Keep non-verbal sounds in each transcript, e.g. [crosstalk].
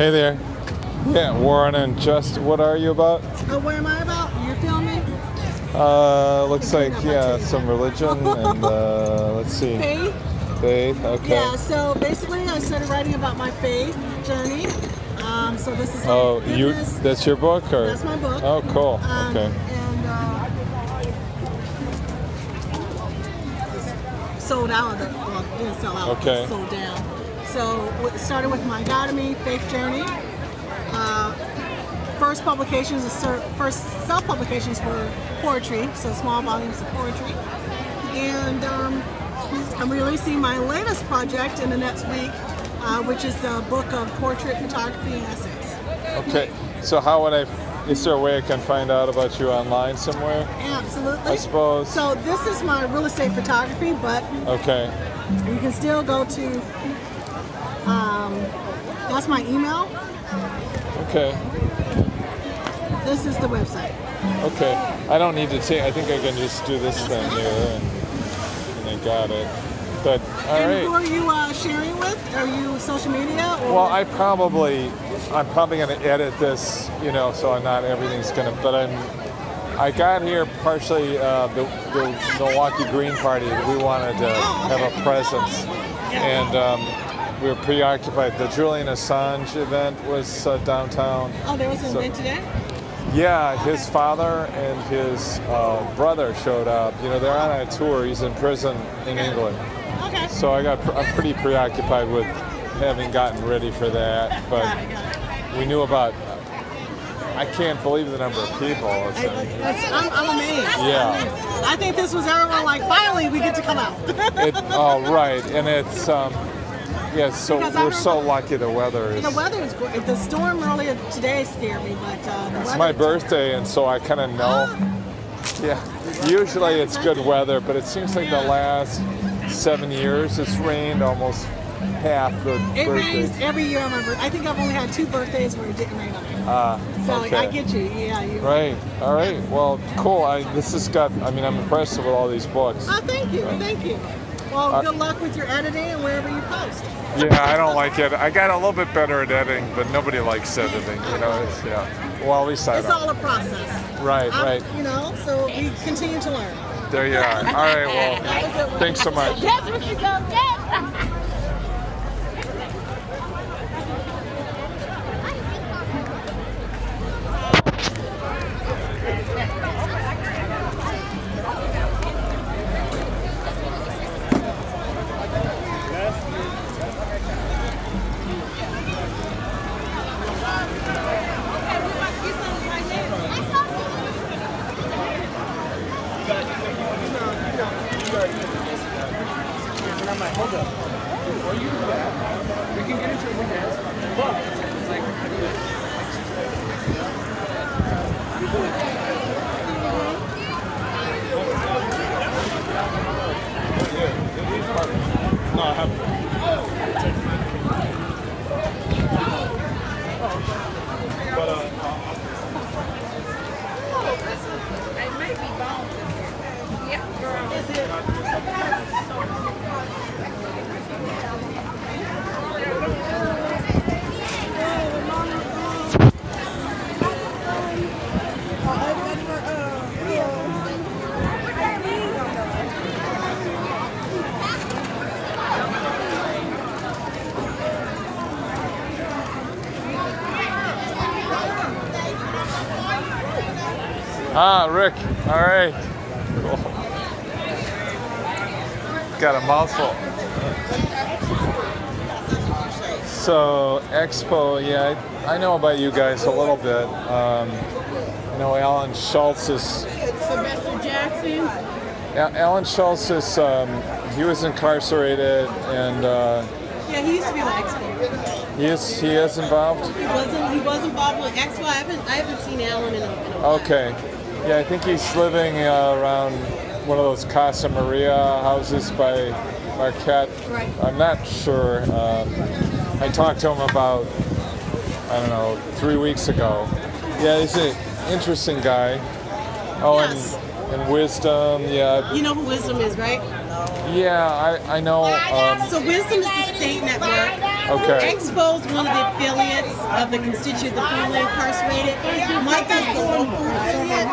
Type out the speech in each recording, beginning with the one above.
Hey there. Yeah, Warren and Just, what are you about? Oh, what am I about? You're filming? Uh, looks like, yeah, some religion and, uh, [laughs] let's see. Faith? Faith, okay. Yeah, so basically I started writing about my faith journey. Um, so this is Oh, you, that's your book, or? That's my book. Oh, cool, Um, okay. And uh, sold out. Of the, well, didn't sell out. Okay. sold down. So it started with my Dichotomy Faith Journey. Uh, first publications, first self-publications were poetry, so small volumes of poetry. And um, I'm releasing my latest project in the next week, uh, which is the book of portrait photography and essays. Okay, so how would I, is there a way I can find out about you online somewhere? Absolutely. I suppose. So this is my real estate photography, but Okay, you can still go to. Um, that's my email. okay, This is the website. okay. I don't need to take, I think I can just do this thing here and, and I got it. But, and who are you uh, sharing with? Are you social media? Or? Well, I probably, I'm probably going to edit this, you know, so I'm not everything's going to, but I'm, I got here partially uh, the, the Milwaukee Green Party. We wanted to have a presence, and um, we were preoccupied. The Julian Assange event was uh, downtown. Oh, there was an So- event today. Yeah, his father and his uh, brother showed up. You know, they're on a tour. He's in prison in England. Okay. So I got, I'm pretty preoccupied with having gotten ready for that. But Got it, got it. we knew about. I can't believe the number of people. It's, I'm, I'm amazed. Yeah. I think this was everyone like, finally we get to come out. it, oh right, and it's um, yeah. So Because we're so lucky the weather is. the weather is great. The storm earlier today scared me, but uh, the It's my birthday, and so I kind of know. Yeah, usually it's good weather, but it seems like the last seven years it's rained almost half the It birthday. rains every year on my birthday. I think I've only had two birthdays where it didn't rain on me. Ah, So okay. I get you. Yeah, you. Right. All right. Well, cool. I, this has got. I mean, I'm impressed with all these books. Oh, thank you, thank you. Well, Uh, good luck with your editing and wherever you post. Yeah, I don't like it. I got a little bit better at editing, but nobody likes editing. You know. It's, yeah. Well, at least I It's don't. all a process. Right. I'm- Right. You know, so we continue to learn. There you are. All right. Well, [laughs] Have a good one. thanks so much. That's what you go get. Ah, Rick. All right. Cool. Got a mouthful. So Expo, yeah, I, I know about you guys a little bit. Um, I know Alan Schultz is. Sylvester Jackson. A- Alan Schultz is. Um, he was incarcerated, and uh, Yeah, he used to be with Expo. he is he is involved. He wasn't. He was involved with Expo. I haven't. I haven't seen Alan in a, in a while. Okay. Yeah, I think he's living uh, around one of those Casa Maria houses by Marquette. Right. I'm not sure. Um, I talked to him about, I don't know, three weeks ago. Yeah, he's an interesting guy. Oh, Yes. and, and wisdom. Yeah, You know who Wisdom is, right? yeah. I, I know. Um, So Wisdom is the state network. okay. Expo's one of the affiliates of the constituent, the formerly incarcerated. Mike is the local affiliate.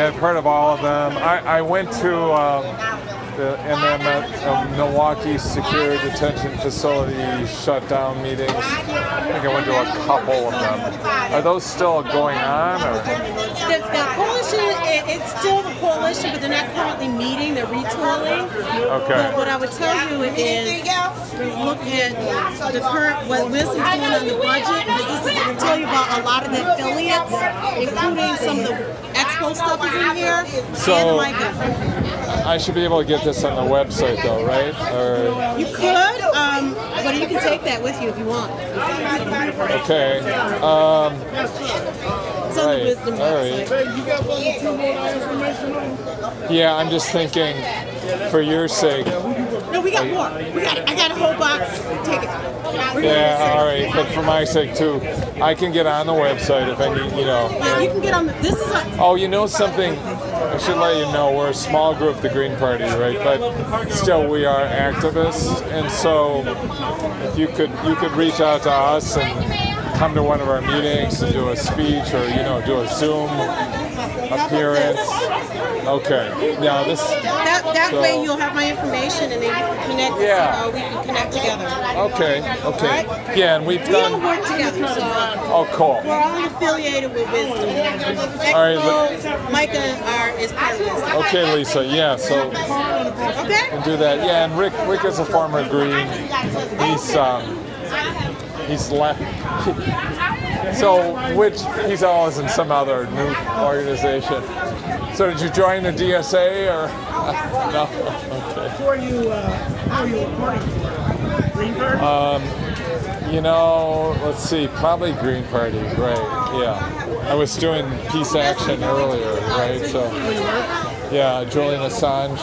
Yeah, I've heard of all of them. I, I went to um, the MM Milwaukee Secure Detention Facility shutdown meetings. I think I went to a couple of them. Are those still going on, or The, the coalition, it, it's still the coalition, but they're not currently meeting. They're retooling. Okay. But what I would tell you is look at the current what Wisdom's doing on the budget because this is going to tell you about a lot of the affiliates, including some of the expo stuff is in here. So- and Micah. I should be able to get this on the website, though, right? Or You could, um, but you can take that with you if you want. okay. Um, It's on Right, the Wisdom all right. website. yeah, I'm just thinking, for your sake. No, we got oh, more. We got. I got a whole box. Take it. Yeah, all right. But for my sake too, I can get on the website if I need, you know. Yeah, you can get on. The, this is a. Oh, you know something? I should let you know we're a small group, the Green Party, right? But still, we are activists, and so if you could, you could reach out to us and come to one of our meetings and do a speech, or you know, do a Zoom appearance. Okay. Now this. That, So- way you'll have my information and then you can connect. Yeah. So we can connect together. Okay. Okay. Yeah, and we've We all done. work together. So Oh, cool. we're all affiliated with Wisdom. All right, Expo, Micah are, is part of Wisdom. Okay, Lisa. Yeah. So. Okay. and do that. Yeah, and Rick Rick is a former Green. He's um, he's left. so which he's always in some other new organization. So did you join the DSA or no? Okay. Who are you, uh, who are you reporting for? Green Card? You know, let's see, probably Green Party, right? Yeah. I was doing peace action earlier, right? So yeah, Julian Assange,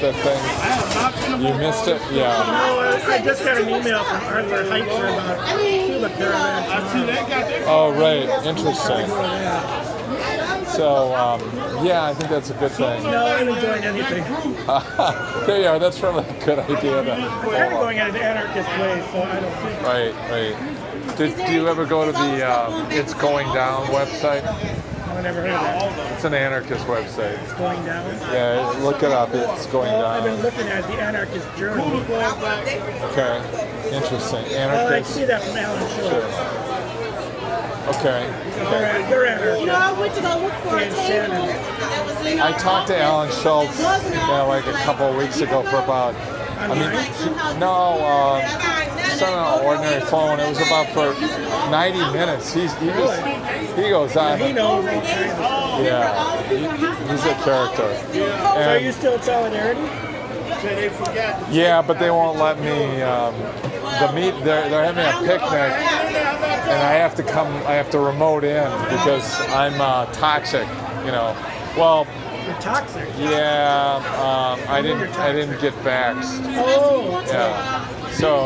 that thing. You missed it? Yeah. I, I just got an email from Arthur Heitzer about Cuba Caravan. Oh, right. Interesting. So, um, yeah, I think that's a good thing. No, I haven't joined anything. [laughs] there you are. That's probably a good idea. To I'm kind going at an anarchist way, so I don't think. right, right. Did, do you ever go to the uh, It's Going Down website? I've never heard of that. It's an anarchist website. It's going down. Yeah, look it up. It's going Well, I've been looking at the Anarchist Journal. Okay. Interesting. Well, I see that from Alan Schultz. Sure. Okay. They're, they're. You know, I went to go look for a table. Shannon. That was in I talked to Alan Schultz yeah, like a couple of weeks ago for about, I mean, no, uh, just on an ordinary phone. It was about for 90 minutes. He's, he, just, he goes on. He knows all kinds of stuff. Yeah, he- he's a character. So are you still at Solidarity? yeah, but they won't let me. Um, the meet, they're, they're having a picnic, and I have to come. I have to remote in because I'm uh, toxic. You know. Well, You're toxic. yeah, um, I didn't. I didn't get vaxxed. Oh, Yeah. So,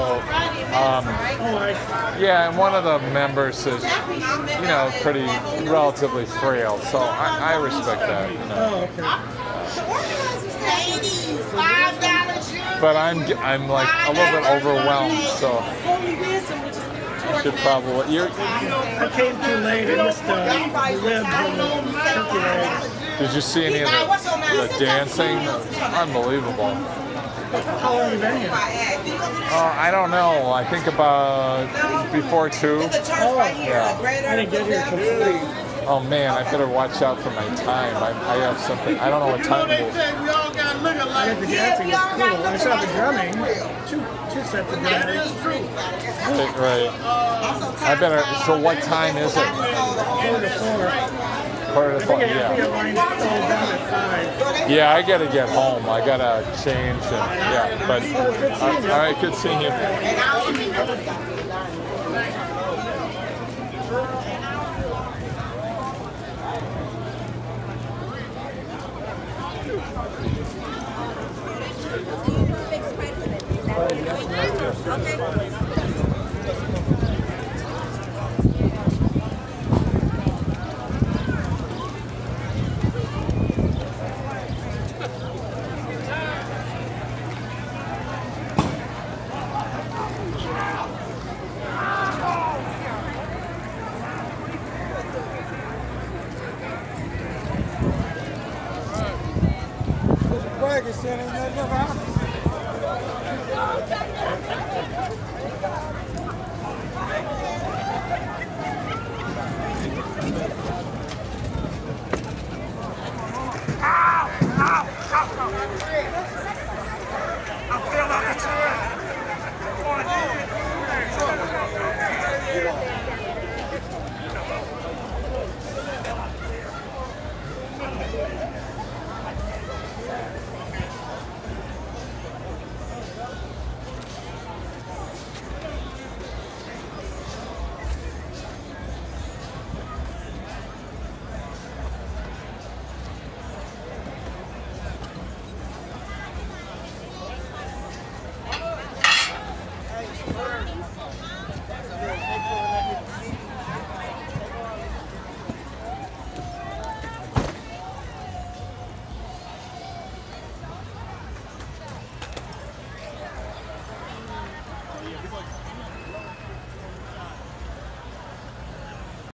um, oh, I see. yeah, and one of the members is, you know, pretty relatively frail. So I, I respect that. You know. Oh, okay. But I'm I'm like a little bit overwhelmed. So I should probably. You're, I came too late and missed uh, the libs and the turkey legs. did you see any of the, the dancing? Unbelievable. How long have you been here? Uh, I don't know. I think about before two. Oh, Yeah. I didn't get here till three. Oh man, I better watch out for my time. I, I have something. I don't know what time it is. We all got the dancing was cool. I saw the drumming. Two two sets of drumming. Right, right. I better. So what time is it? Four to four. Quarter to four. think I think Yeah. I lined it all down at five. Yeah, I gotta get home. I gotta change and yeah. But uh, all right, good seeing you. Okay.